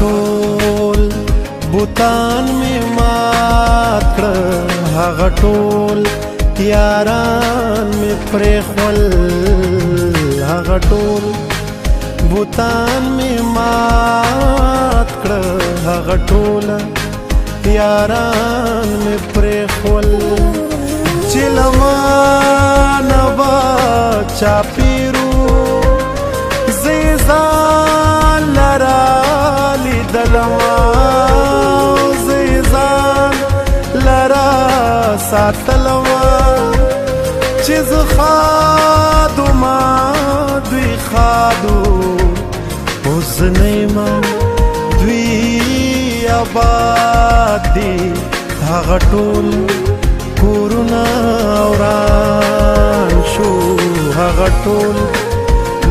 ټول بوتان می مات کړ هغه ټول یاران می پرې خپل هغه ټول بوتان می مات کړ هغه ټول یاران می پرې خپل چې لما نبا چاپیرو زیزان ساتلو چې زه خادو ما دوی خادو اوس نه ما دوی آباد دي هغه ټول کورونه اوران شو هغه ټول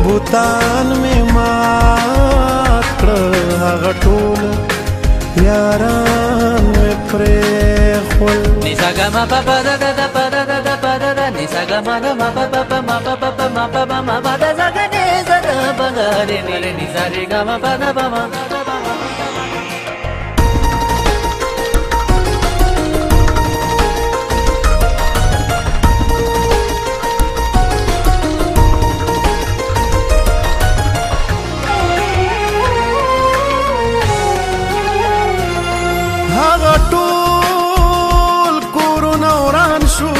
بوتان می مات کړ هغه ټول یاران می پرې full Ni sa ga ma pa pa da da da pa da da da pa da da ni sa ga ma da ma pa pa pa ma pa pa pa ma pa pa ma pa da ga ni sa da pa ga re ni re ni sa re ga ma pa da pa ma. شو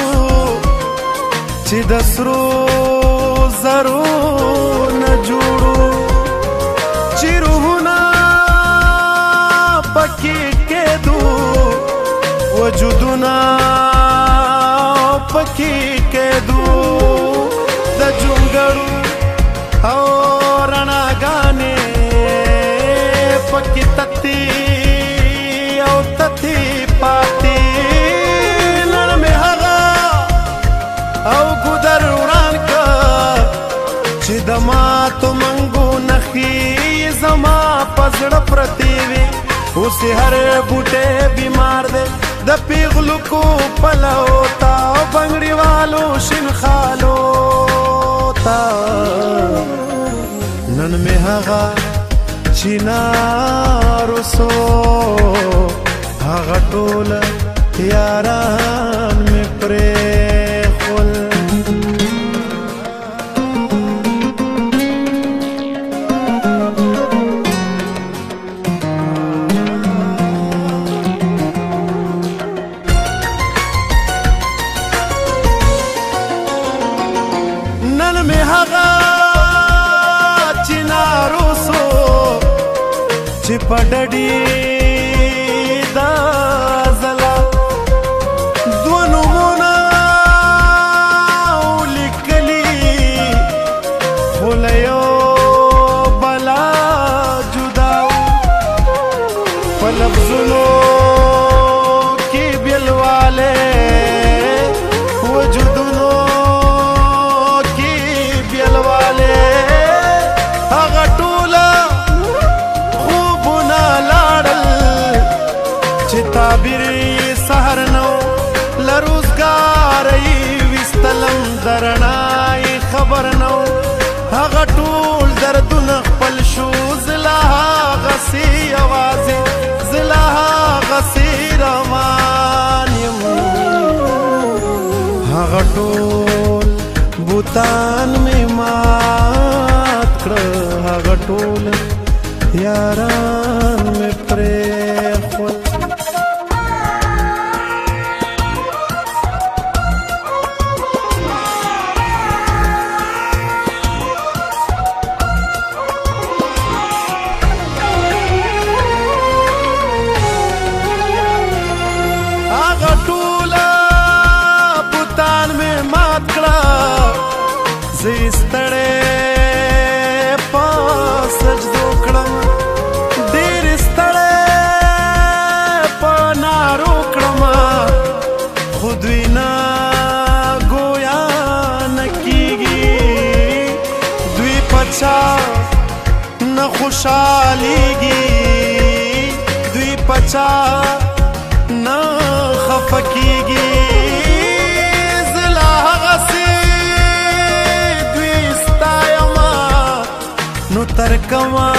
چې د سرو زرو پسړه پرتی وي اوس هر بوټه بیمار دی د پیغلو کو پلو تا بنگړی والو شین خالو تا نن می هغه چینارو سو هغه ټول یاران می پره அடடியே ټول دردونه خپل شو زلا غسی आवाज زلا غسی روان يم هغه ټول بوتان می مات کړ هغه ټول یاران می پرې خوشاليږي دوی پچا نه خفکیږي زلا غسي دوی استایما نو ترکما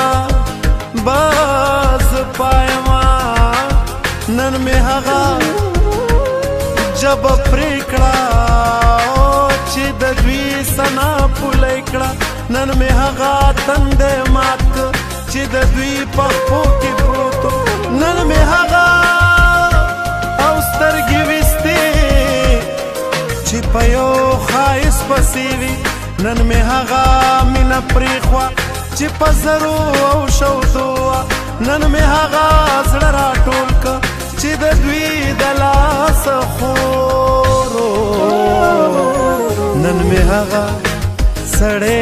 باز پایما نن می هغه جب پریکړه چې د دوی سنا پولې کړه نن می هغه تند مات چې د دوی په خو کې پروت نن مې هغه او سترګې وستې چې په یو خایس پسې وي نن مې هغه مینا پریخوا چې په زرو او شو دوا نن مې هغه زړه راټول ک چې د دوی د لاس خورو نن مې هغه سړې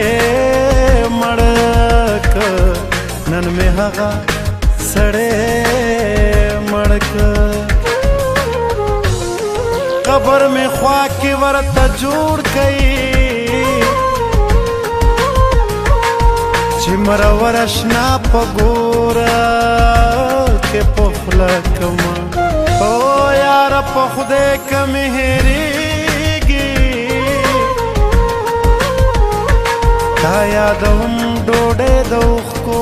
مړک نن مې هغه سړې مړک قبر مې خوا کې ورته جوړ کړي چې مرور آشنا په ګورا کې پخلا کوم او یار په خوده کمه هریږي تا یادوم ډوډه دوخ کو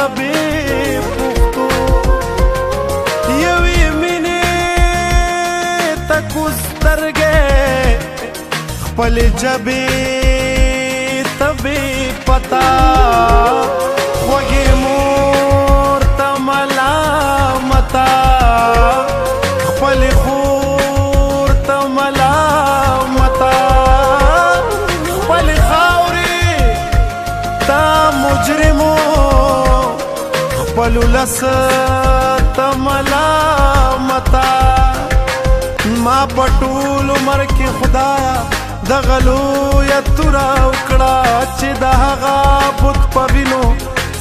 saber por tu E eu e a menina custar gué Repalhe já bem, também patar خپل لس تملا متا ما پټول مر کې خدایا د غلو یا تورا وکړه چې د هغه بت پوینو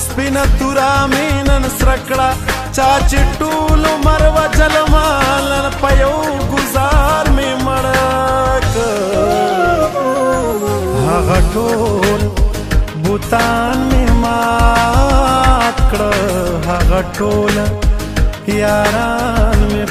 سپین تورا مینن سرکړه چا چې ټول مر وجل مالن پيو گزار می مړک هغه ټول بوتان می مال هغه ټوله یاران مې